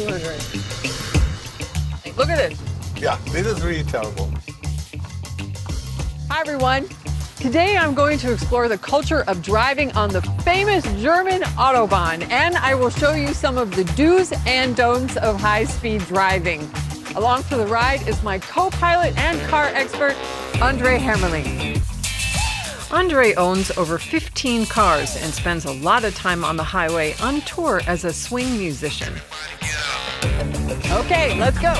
200. Look at this. Yeah, this is really terrible. Hi, everyone. Today I'm going to explore the culture of driving on the famous German Autobahn, and I will show you some of the do's and don'ts of high speed driving. Along for the ride is my co pilot and car expert, Andre Hermlin. Andre owns over 15 cars and spends a lot of time on the highway on tour as a swing musician. Okay, let's go.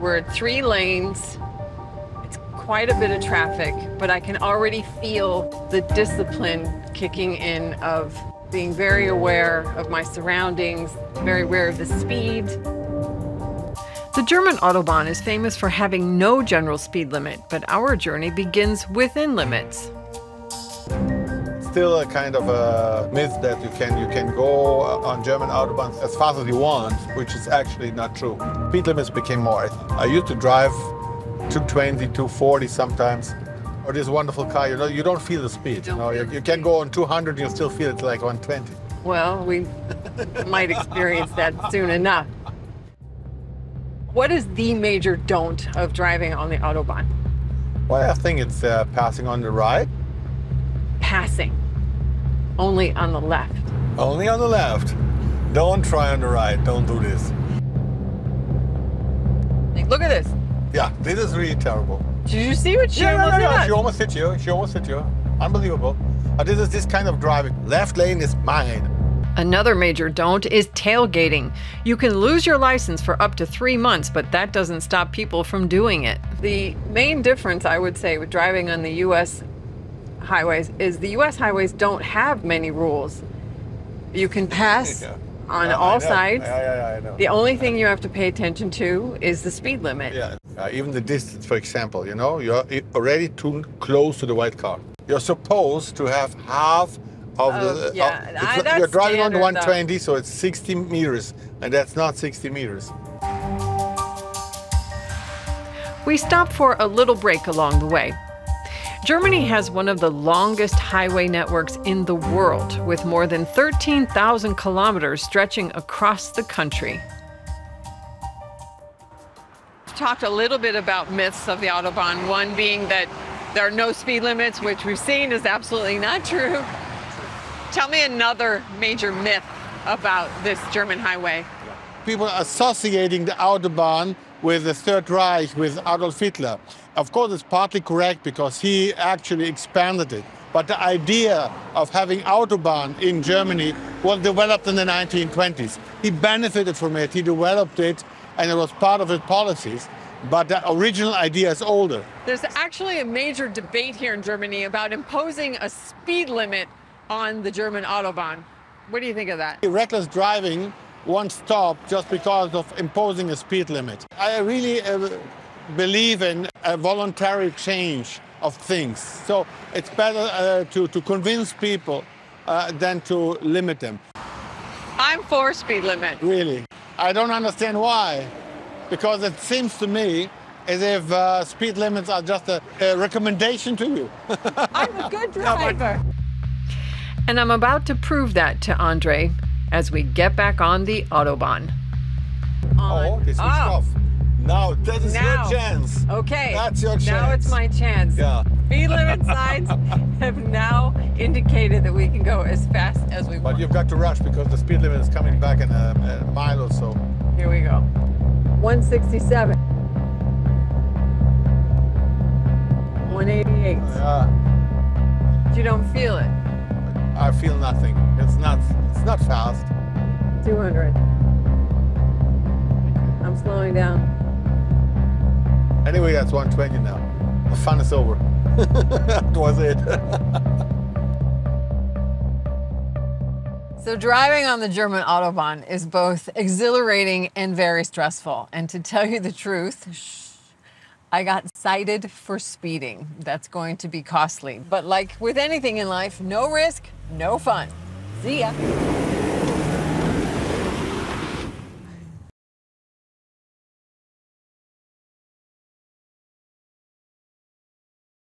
We're at three lanes. It's quite a bit of traffic, but I can already feel the discipline kicking in of being very aware of my surroundings, very aware of the speed. The German Autobahn is famous for having no general speed limit, but our journey begins within limits. Still a kind of a myth that you can you can go on German autobahns as fast as you want, which is actually not true. Speed limits became more. I used to drive 220, 240 sometimes. Or this wonderful car, you know, you don't feel the speed. You know, you, you can go on 200, you still feel it like 120. Well, we might experience that soon enough. What is the major don't of driving on the Autobahn? Well, I think it's uh, passing on the right. Passing. Only on the left. Only on the left. Don't try on the right. Don't do this. Like, look at this. Yeah, this is really terrible. Did you see what she Yeah, almost no, no. did? She almost hit you. She almost hit you. Unbelievable. But this is this kind of driving. Left lane is mine. Another major don't is tailgating. You can lose your license for up to three months, but that doesn't stop people from doing it. The main difference, I would say, with driving on the U.S. highways is the U.S. highways don't have many rules. You can pass Yeah. on I all sides. Yeah, yeah, yeah, I know. The only thing you have to pay attention to is the speed limit. Yeah. Uh, even the distance, for example, you know, you're already too close to the white car. You're supposed to have half of Oh, the. yeah. of- I- it's- that's you're driving on the standard, though. 120, so it's 60 meters, and that's not 60 meters. We stop for a little break along the way. Germany has one of the longest highway networks in the world, with more than 13,000 kilometers stretching across the country. we Talked a little bit about myths of the Autobahn, one being that there are no speed limits, which we've seen is absolutely not true. Tell me another major myth about this German highway. people are associating the Autobahn with the Third Reich, with Adolf Hitler. Of course, it's partly correct because he actually expanded it. But the idea of having Autobahn in Germany was developed in the 1920s. He benefited from it, he developed it, and it was part of his policies. But the original idea is older. There's actually a major debate here in Germany about imposing a speed limit on the German Autobahn. What do you think of that? Reckless driving won't stop just because of imposing a speed limit. I really uh, believe in a voluntary change of things. So it's better uh, to, to convince people uh, than to limit them. I'm for speed limit. Really. I don't understand why. Because it seems to me as if uh, speed limits are just a, a recommendation to you. I'm a good Yeah, but- driver. And I'm about to prove that to Andre as we get back on the Autobahn. oh, this is Oh, off. Now, that is Now. your chance. Okay. That's your chance. Now it's my chance. Yeah. Speed limit signs have now indicated that we can go as fast as we But want. But you've got to rush because the speed limit is coming back in a, a mile or so. Here we go. 167. 188. Yeah, You don't feel it. I feel nothing. It's not. It's not fast. 200. I'm slowing down. Anyway, that's 120 now. The fun is over. that was it. So, driving on the German Autobahn is both exhilarating and very stressful. And to tell you the truth, shh, I got cited for speeding. That's going to be costly. But, like with anything in life, no risk, no fun. See ya.